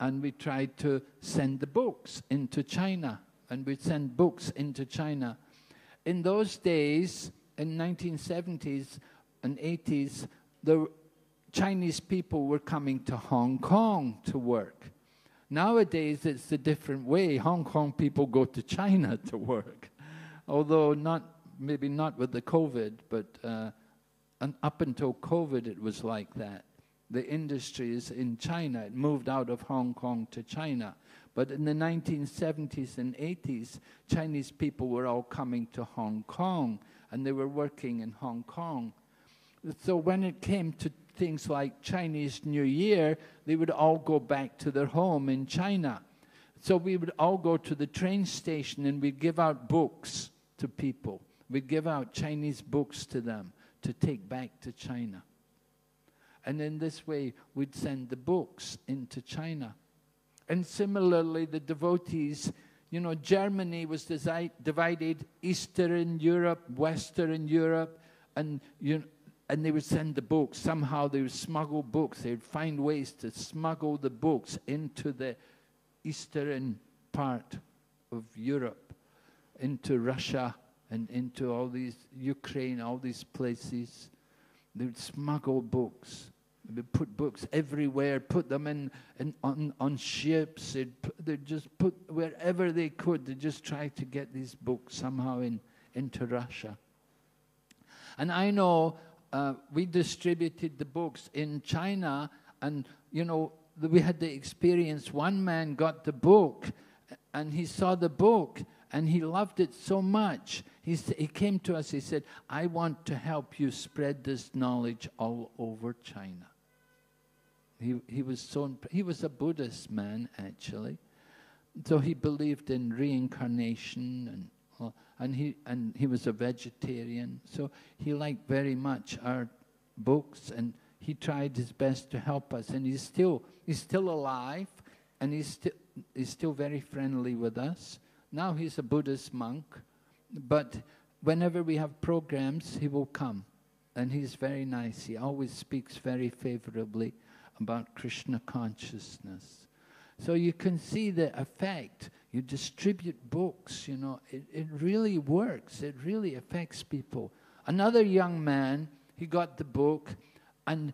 And we tried to send the books into China. And we'd send books into China. In those days, in 1970s and 80s, the Chinese people were coming to Hong Kong to work. Nowadays, it's a different way. Hong Kong people go to China to work, although not maybe not with the COVID, but uh, up until COVID, it was like that. The industry is in China. It moved out of Hong Kong to China. But in the 1970s and 80s, Chinese people were all coming to Hong Kong, and they were working in Hong Kong. So when it came to things like Chinese New Year, they would all go back to their home in China. So we would all go to the train station and we'd give out books to people. We'd give out Chinese books to them to take back to China. And in this way, we'd send the books into China. And similarly, the devotees, you know, Germany was divided Eastern Europe, Western Europe, and you know, and they would send the books. Somehow they would smuggle books. They would find ways to smuggle the books into the eastern part of Europe, into Russia and into all these, Ukraine, all these places. They would smuggle books. They put books everywhere, put them in, in on, on ships. They'd, they'd just put wherever they could. They just try to get these books somehow in, into Russia. And I know uh, we distributed the books in China, and you know we had the experience. One man got the book, and he saw the book, and he loved it so much. He, he came to us. He said, "I want to help you spread this knowledge all over China." He he was so he was a Buddhist man actually, so he believed in reincarnation and and he and he was a vegetarian, so he liked very much our books, and he tried his best to help us, and he's still he's still alive, and he's still he's still very friendly with us. Now he's a Buddhist monk, but whenever we have programs, he will come, and he's very nice. He always speaks very favorably about Krishna consciousness. So you can see the effect. You distribute books, you know, it, it really works. It really affects people. Another young man, he got the book and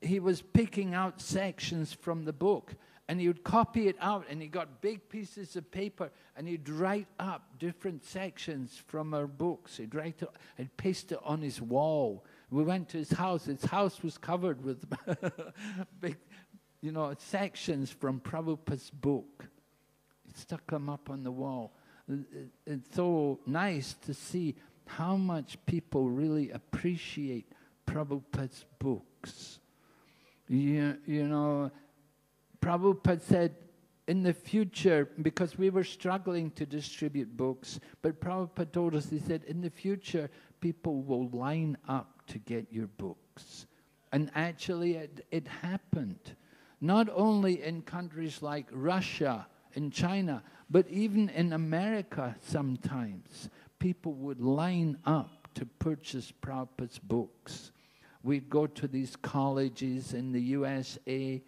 he was picking out sections from the book and he would copy it out and he got big pieces of paper and he'd write up different sections from our books. He'd write it and paste it on his wall. We went to his house. His house was covered with big, you know, sections from Prabhupada's book. He stuck them up on the wall. It's so nice to see how much people really appreciate Prabhupada's books. You, you know, Prabhupada said in the future, because we were struggling to distribute books, but Prabhupada told us, he said, in the future, people will line up to get your books. And actually, it, it happened. Not only in countries like Russia and China, but even in America sometimes, people would line up to purchase Prabhupada's books. We'd go to these colleges in the USA,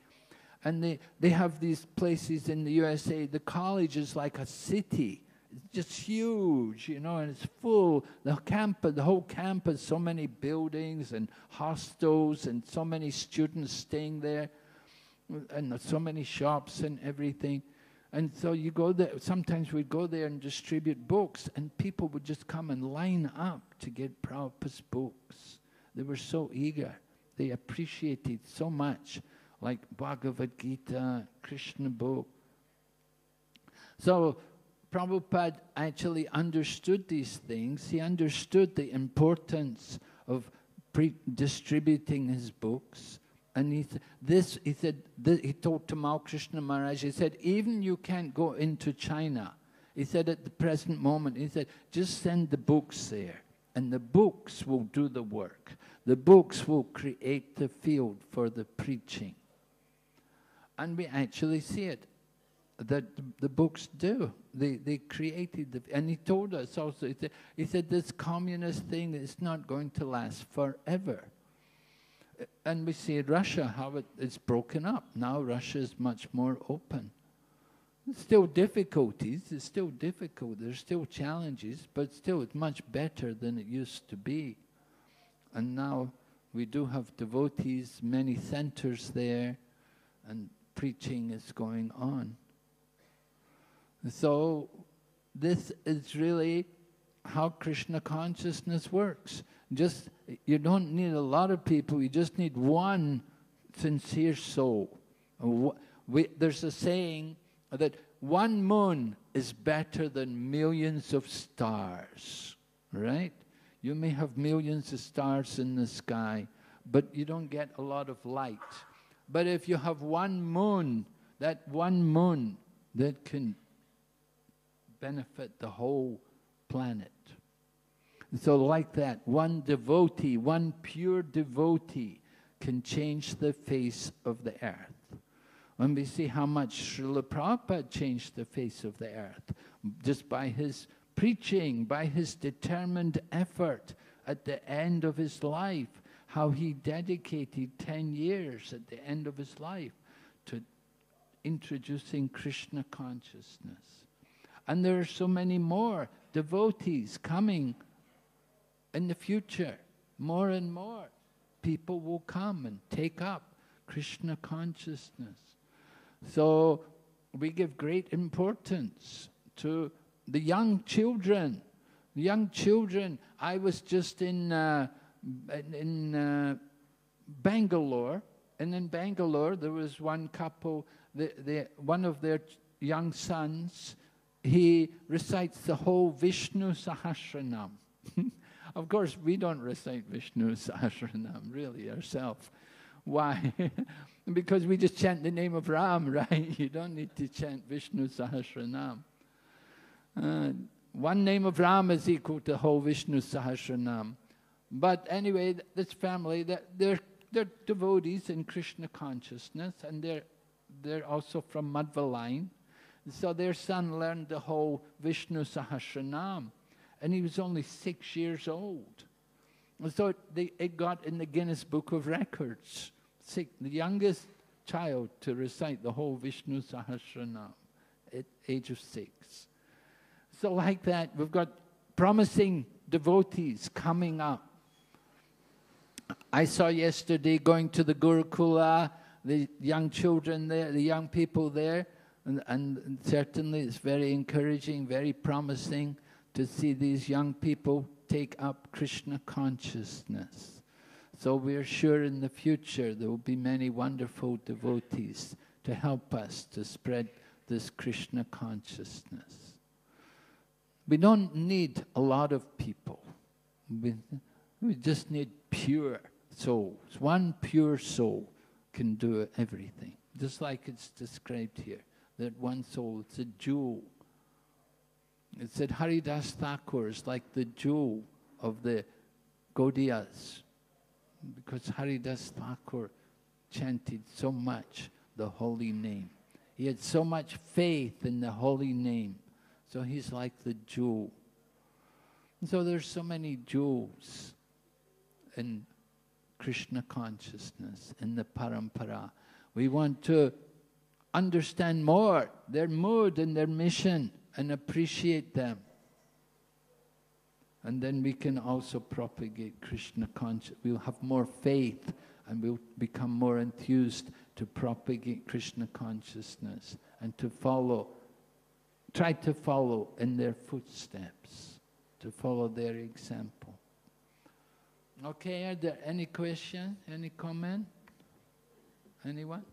and they, they have these places in the USA. The college is like a city. Just huge, you know, and it's full. The campus, the whole campus, so many buildings and hostels and so many students staying there and so many shops and everything. And so you go there, sometimes we'd go there and distribute books, and people would just come and line up to get Prabhupada's books. They were so eager. They appreciated so much, like Bhagavad Gita, Krishna book. So Prabhupada actually understood these things. He understood the importance of distributing his books. And he, this, he said, this, he talked to Mal Krishna Maharaj, he said, even you can't go into China. He said at the present moment, he said, just send the books there and the books will do the work. The books will create the field for the preaching. And we actually see it, that the books do. They, they created the, and he told us also, he said, he said this communist thing is not going to last forever and we see Russia, how it, it's broken up. Now Russia is much more open. Still difficulties, it's still difficult, there's still challenges, but still it's much better than it used to be. And now we do have devotees, many centers there, and preaching is going on. So this is really how Krishna consciousness works. Just you don't need a lot of people, you just need one sincere soul. We, there's a saying that one moon is better than millions of stars, right? You may have millions of stars in the sky, but you don't get a lot of light. But if you have one moon, that one moon that can benefit the whole planet. So, like that, one devotee, one pure devotee can change the face of the earth. When we see how much Srila Prabhupada changed the face of the earth, just by his preaching, by his determined effort at the end of his life, how he dedicated 10 years at the end of his life to introducing Krishna consciousness. And there are so many more devotees coming in the future, more and more people will come and take up Krishna consciousness. So we give great importance to the young children. The young children, I was just in, uh, in uh, Bangalore, and in Bangalore there was one couple, the, the, one of their young sons, he recites the whole Vishnu Sahasranam. Of course, we don't recite Vishnu Sahasranam really ourselves. Why? because we just chant the name of Ram, right? You don't need to chant Vishnu Sahasranam. Uh, one name of Ram is equal to the whole Vishnu Sahasranam. But anyway, this family, they're they're devotees in Krishna consciousness, and they're they're also from Madhva line. So their son learned the whole Vishnu Sahasranam, and he was only six years old. And so it, they, it got in the Guinness Book of Records. Six, the youngest child to recite the whole Vishnu Sahasranam at age of six. So like that, we've got promising devotees coming up. I saw yesterday going to the Gurukula, the young children there, the young people there, and, and certainly it's very encouraging, very promising to see these young people take up Krishna consciousness. So we're sure in the future there will be many wonderful devotees to help us to spread this Krishna consciousness. We don't need a lot of people. We, we just need pure souls. One pure soul can do everything. Just like it's described here, that one soul, it's a jewel. It said Haridas Thakur is like the jewel of the Gaudiyas, because Haridas Thakur chanted so much the holy name. He had so much faith in the holy name. So he's like the jewel. And so there's so many jewels in Krishna consciousness, in the parampara. We want to understand more their mood and their mission and appreciate them. And then we can also propagate Krishna consciousness. We'll have more faith and we'll become more enthused to propagate Krishna consciousness and to follow, try to follow in their footsteps, to follow their example. Okay, are there any question, any comment? Anyone?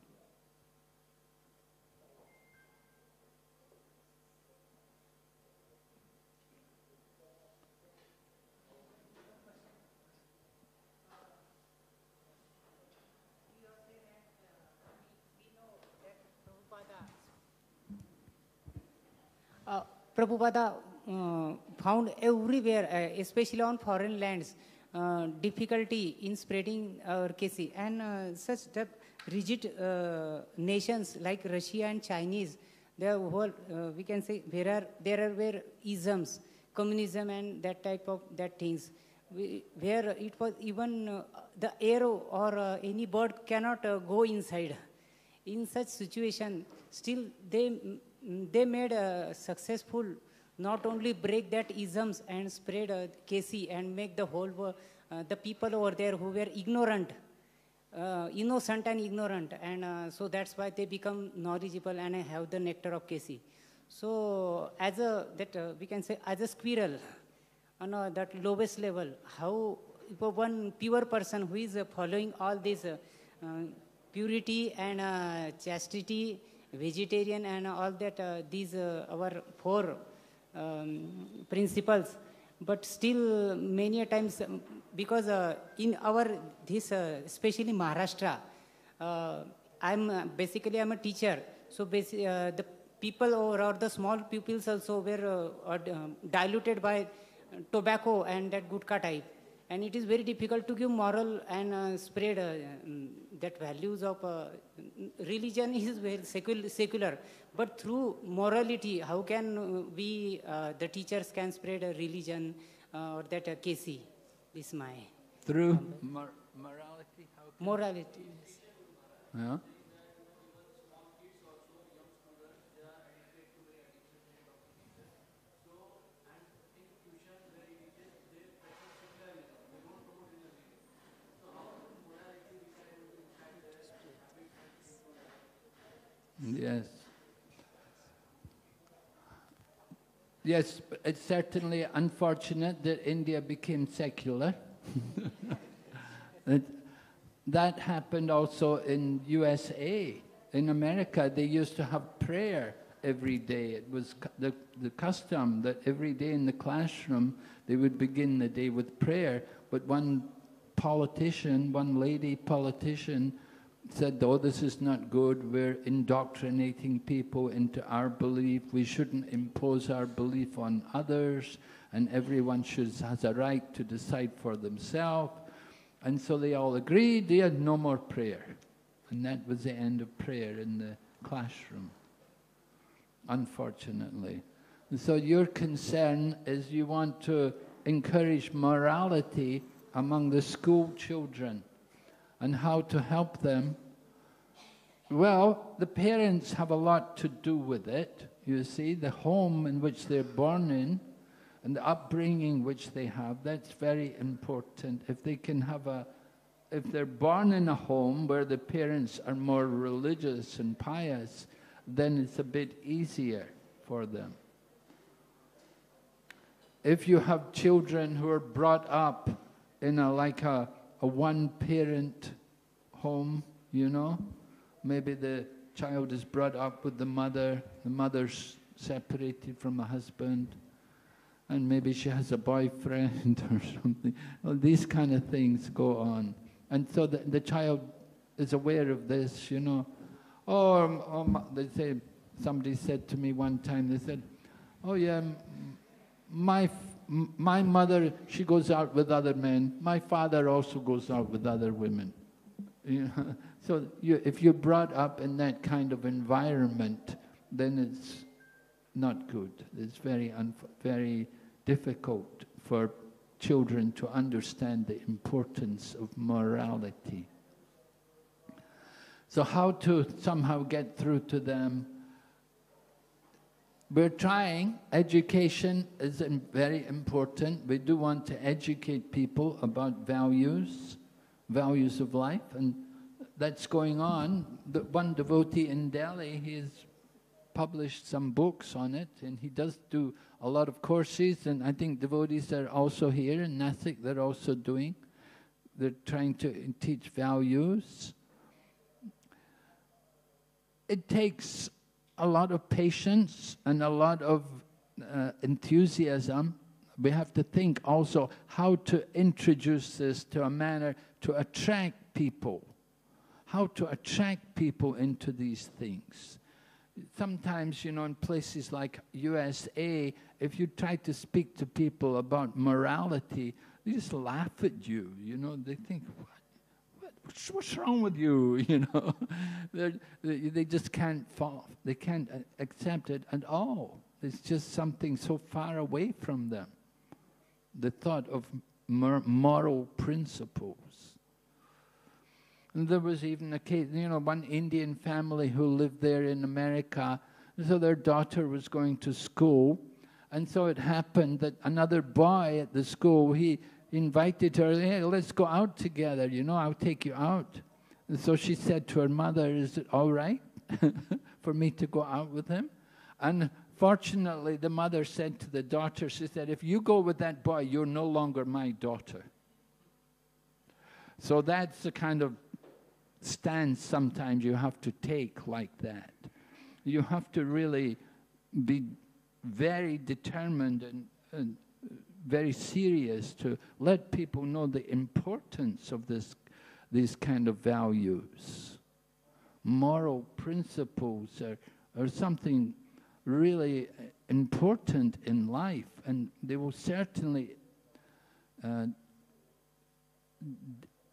Uh, Prabhupada uh, found everywhere, uh, especially on foreign lands, uh, difficulty in spreading our KC. And such the rigid nations like Russia and Chinese, are whole, we can say, there are, there are where isms, communism and that type of that things. We, where it was even uh, the arrow or uh, any bird cannot uh, go inside. In such situation, still they, they made a successful not only break that isms and spread uh, KC and make the whole world, uh, the people over there who were ignorant, uh, innocent and ignorant, and uh, so that's why they become knowledgeable and have the nectar of KC. So as a that uh, we can say as a squirrel, on that lowest level, how one pure person who is following all this uh, uh, purity and chastity, vegetarian and all that, uh, these uh, our four um, principles, but still many a times um, because uh, in our this especially Maharashtra, I'm basically I'm a teacher, so basi- uh, the people or, or the small pupils also were um, diluted by tobacco and that gutka type. And it is very difficult to give moral and uh, spread uh, mm, that values of uh, religion is very secular, secular. But through morality, how can uh, we, uh, the teachers can spread a religion uh, or that uh, KC? This is my Through mor- morality? How can- morality. Yeah? Yes. Yes, it's certainly unfortunate that India became secular. That- that happened also in USA. In America, they used to have prayer every day. It was the, the custom that every day in the classroom they would begin the day with prayer. But one politician, one lady politician, said, Oh, this is not good. We're indoctrinating people into our belief. We shouldn't impose our belief on others, and everyone should, has a right to decide for themselves. And so they all agreed, they had no more prayer. And that was the end of prayer in the classroom, unfortunately. And so your concern is you want to encourage morality among the school children and how to help them. Well, the parents have a lot to do with it. You see, the home in which they're born in and the upbringing which they have, that's very important. If they can have a, if they're born in a home where the parents are more religious and pious, then it's a bit easier for them. If you have children who are brought up in a like a, a one parent home, you know, maybe the child is brought up with the mother, the mother's separated from the husband, and maybe she has a boyfriend or something. Well, these kind of things go on. And so the, the child is aware of this, you know. Oh, um, oh, or, or they say, somebody said to me one time, they said, oh yeah, my, my mother, she goes out with other men. My father also goes out with other women. You know? So you, if you're brought up in that kind of environment, then it's not good. It's very, very difficult for children to understand the importance of morality. So how to somehow get through to them? We're trying. Education is very important. We do want to educate people about values, values of life, and that's going on. The one devotee in Delhi, he's published some books on it, and he does do a lot of courses, and I think devotees are also here in Nashik, they're also doing. They're trying to teach values. It takes a lot of patience and a lot of uh, enthusiasm. We have to think also how to introduce this to a manner to attract people how to attract people into these things. Sometimes, you know, in places like USA, if you try to speak to people about morality, they just laugh at you, you know, they think, what, what's, what's wrong with you, you know? they they just can't fall, they can't uh, accept it at all. It's just something so far away from them. The thought of moral principles. And there was even a case, you know, one Indian family who lived there in America. So their daughter was going to school. And so it happened that another boy at the school, he invited her, hey, let's go out together, you know, I'll take you out. And so she said to her mother, is it all right for me to go out with him? And fortunately, the mother said to the daughter, she said, if you go with that boy, you're no longer my daughter. So that's the kind of stance sometimes you have to take like that. You have to really be very determined and, and very serious to let people know the importance of this, these kind of values. Moral principles are, are something really important in life, and they will certainly uh,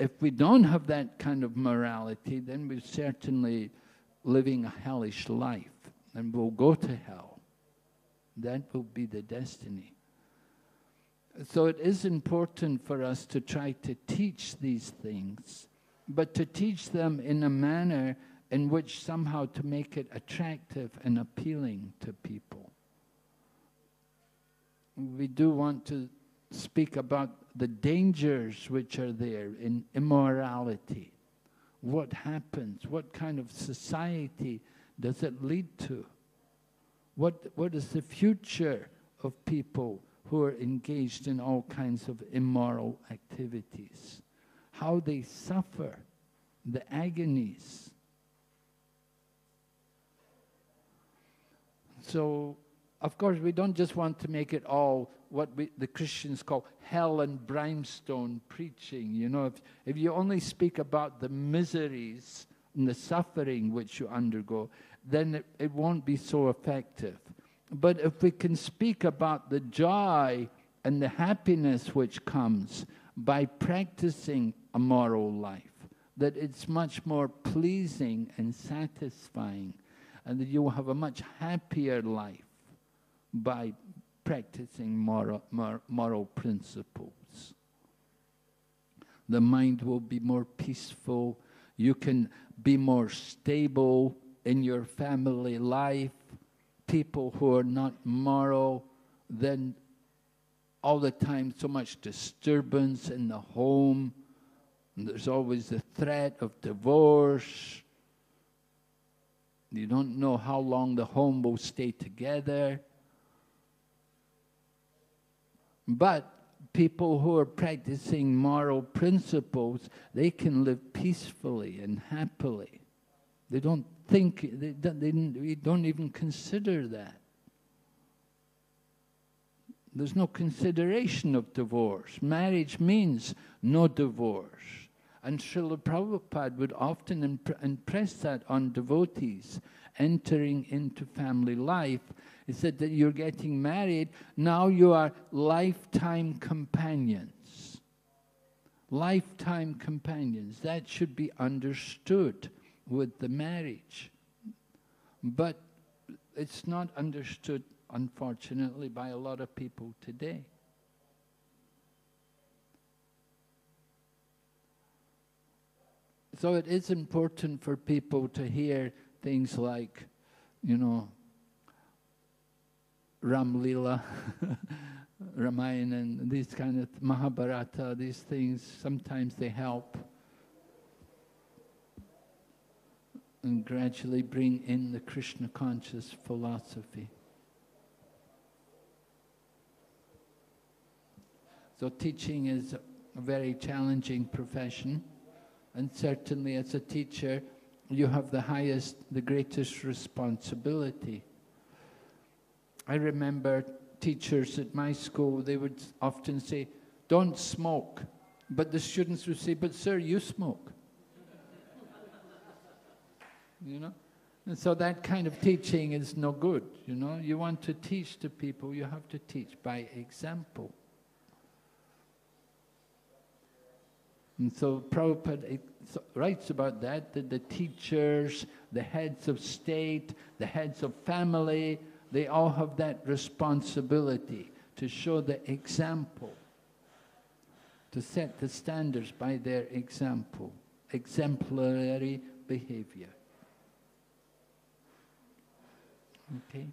if we don't have that kind of morality, then we're certainly living a hellish life and we'll go to hell. That will be the destiny. So it is important for us to try to teach these things, but to teach them in a manner in which somehow to make it attractive and appealing to people. We do want to speak about the dangers which are there in immorality. What happens? What kind of society does it lead to? What, what is the future of people who are engaged in all kinds of immoral activities? How they suffer, the agonies. So, of course, we don't just want to make it all what we, the Christians call hell and brimstone preaching. You know, if, if you only speak about the miseries and the suffering which you undergo, then it, it won't be so effective. But if we can speak about the joy and the happiness which comes by practicing a moral life, that it's much more pleasing and satisfying, and that you will have a much happier life by practicing moral, mor- moral principles. The mind will be more peaceful, you can be more stable in your family life. People who are not moral, then all the time so much disturbance in the home. There's always the threat of divorce. You don't know how long the home will stay together. But people who are practicing moral principles, they can live peacefully and happily. They don't think, they don't, they don't even consider that. There's no consideration of divorce. Marriage means no divorce. And Srila Prabhupada would often imp impress that on devotees entering into family life. He said that you're getting married, now you are lifetime companions. Lifetime companions. That should be understood with the marriage. But it's not understood unfortunately, by a lot of people today. So it is important for people to hear things like, you know, Ram Lila, Ramayana, and these kind of Mahabharata, these things, sometimes they help. And gradually bring in the Krishna conscious philosophy. So teaching is a very challenging profession, and certainly as a teacher, you have the highest, the greatest responsibility. I remember teachers at my school, they would often say, don't smoke. But the students would say, but sir, you smoke. You know? And so that kind of teaching is no good, you know? You want to teach to people, you have to teach by example. And so Prabhupada writes about that, that the teachers, the heads of state, the heads of family, they all have that responsibility to show the example, to set the standards by their example, exemplary behavior. Okay,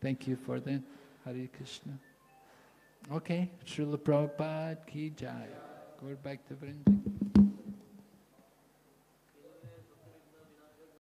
thank you for that. Hare Krishna. Okay, Srila Prabhupada ki jai. Go back to Vrindavan.